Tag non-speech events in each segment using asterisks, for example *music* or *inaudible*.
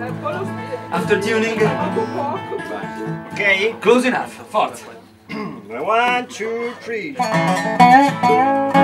After tuning. Ok? Close enough, forza. *clears throat* One, two, three. *laughs*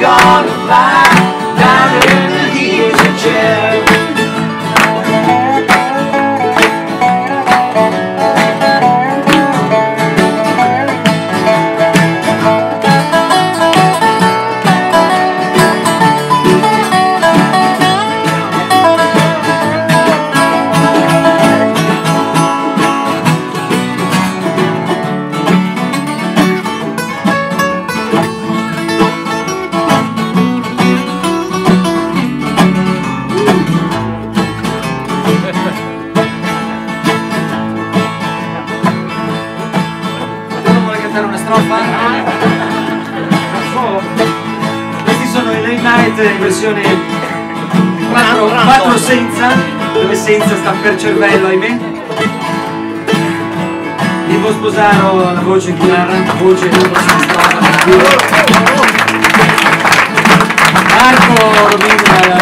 gonna fly cantare una strofa? Questi sono i Late Night in versione 4, 4 senza, dove senza sta per cervello, ahimè. Ivo Sposaro, la voce in chitarra, voce in strofa. Marco Robin,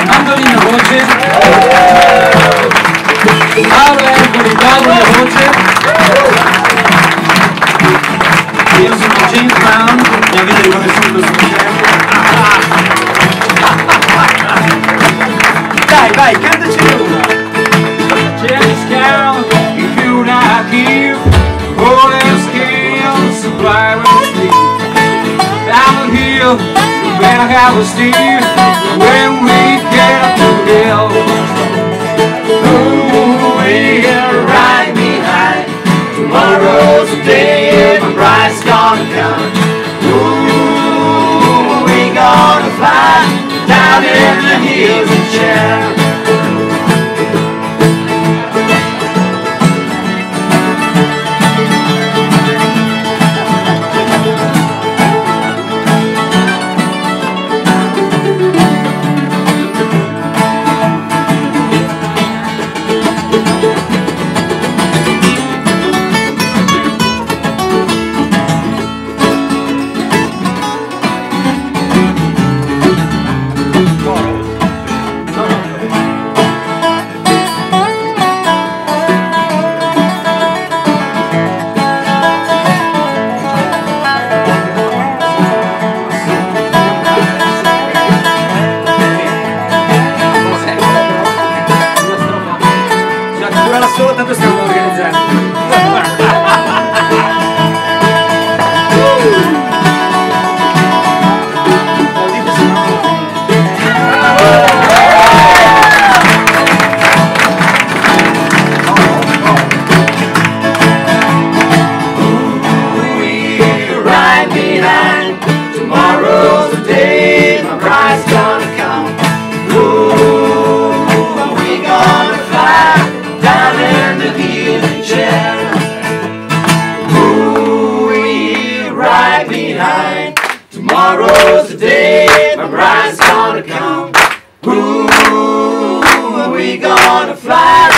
mandolino, voce. Paolo Ercoli, tavolo, voce. James Brown, mi avete riconosciuto sul schermo. Dai, vai, cantaci una. James Brown, if you're not here, all else can supply with sleep. Down the hill, you better have a steer when we get up the hill. Ooh, we're right behind. Tomorrow's the day Tomorrow's the day my bride's gonna come. Ooh, we gonna fly